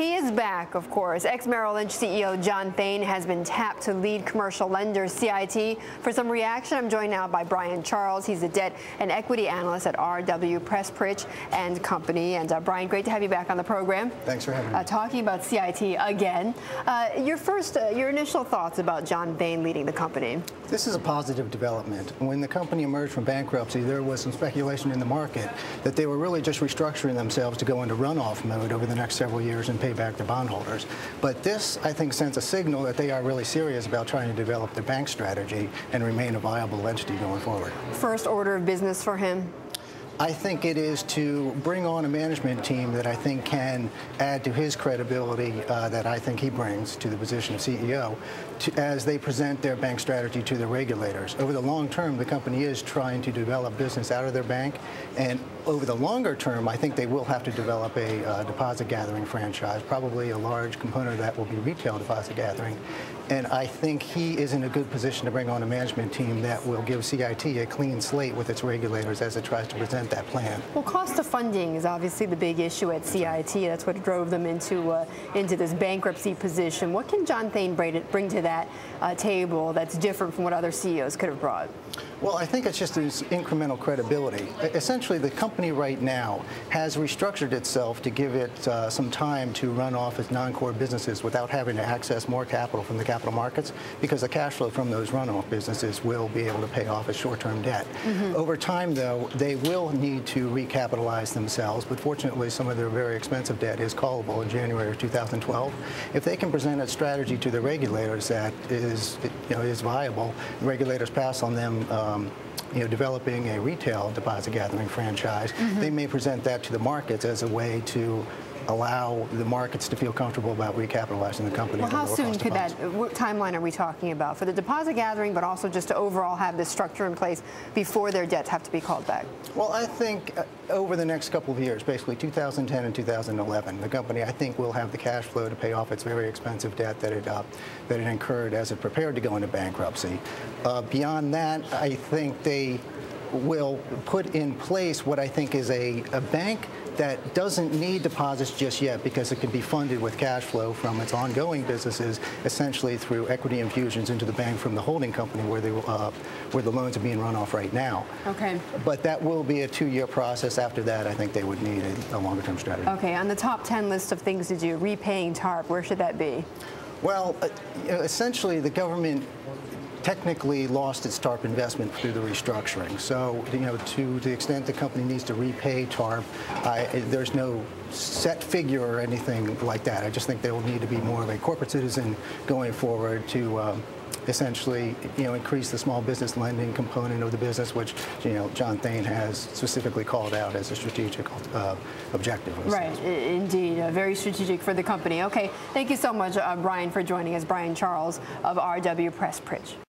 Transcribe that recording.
He is back, of course. Ex-Merrill Lynch CEO John Thain has been tapped to lead commercial lenders CIT. For some reaction, I'm joined now by Brian Charles. He's a debt and equity analyst at RW Pressprich and Company. And uh, Brian, great to have you back on the program. Thanks for having me. Uh, talking about CIT again. Uh, your first, uh, your initial thoughts about John Thain leading the company? This is a positive development. When the company emerged from bankruptcy, there was some speculation in the market that they were really just restructuring themselves to go into runoff mode over the next several years and pay back their bondholders. But this, I think, sends a signal that they are really serious about trying to develop their bank strategy and remain a viable entity going forward. First order of business for him? I think it is to bring on a management team that I think can add to his credibility uh, that I think he brings to the position of CEO to, as they present their bank strategy to the regulators. Over the long term, the company is trying to develop business out of their bank, and over the longer term, I think they will have to develop a uh, deposit gathering franchise. Probably a large component of that will be retail deposit gathering. And I think he is in a good position to bring on a management team that will give CIT a clean slate with its regulators as it tries to present that plan. Well, cost of funding is obviously the big issue at CIT. That's what drove them into uh, into this bankruptcy position. What can John Thain bring to that uh, table that's different from what other CEOs could have brought? Well, I think it's just this incremental credibility. Essentially, the company right now has restructured itself to give it uh, some time to run off its non-core businesses without having to access more capital from the capital markets because the cash flow from those runoff businesses will be able to pay off its short-term debt. Mm -hmm. Over time, though, they will need to recapitalize themselves, but fortunately, some of their very expensive debt is callable in January of 2012. If they can present a strategy to the regulators that is, you know, is viable, regulators pass on them um, you know, developing a retail deposit gathering franchise, mm -hmm. they may present that to the markets as a way to allow the markets to feel comfortable about recapitalizing the company. Well, how soon could that, what timeline are we talking about for the deposit gathering, but also just to overall have this structure in place before their debts have to be called back? Well, I think uh, over the next couple of years, basically 2010 and 2011, the company, I think, will have the cash flow to pay off its very expensive debt that it, uh, that it incurred as it prepared to go into bankruptcy. Uh, beyond that, I think they will put in place what I think is a, a bank that doesn't need deposits just yet because it can be funded with cash flow from its ongoing businesses, essentially through equity infusions into the bank from the holding company where, they, uh, where the loans are being run off right now. Okay. But that will be a two-year process. After that, I think they would need a, a longer-term strategy. Okay, on the top 10 list of things to do, repaying TARP, where should that be? Well, uh, essentially, the government technically lost its TARP investment through the restructuring. So, you know, to the extent the company needs to repay TARP, I, there's no set figure or anything like that. I just think there will need to be more of a corporate citizen going forward to um, essentially, you know, increase the small business lending component of the business, which, you know, John Thain has specifically called out as a strategic uh, objective. Right, indeed, uh, very strategic for the company. Okay, thank you so much, uh, Brian, for joining us. Brian Charles of RW Pressprich.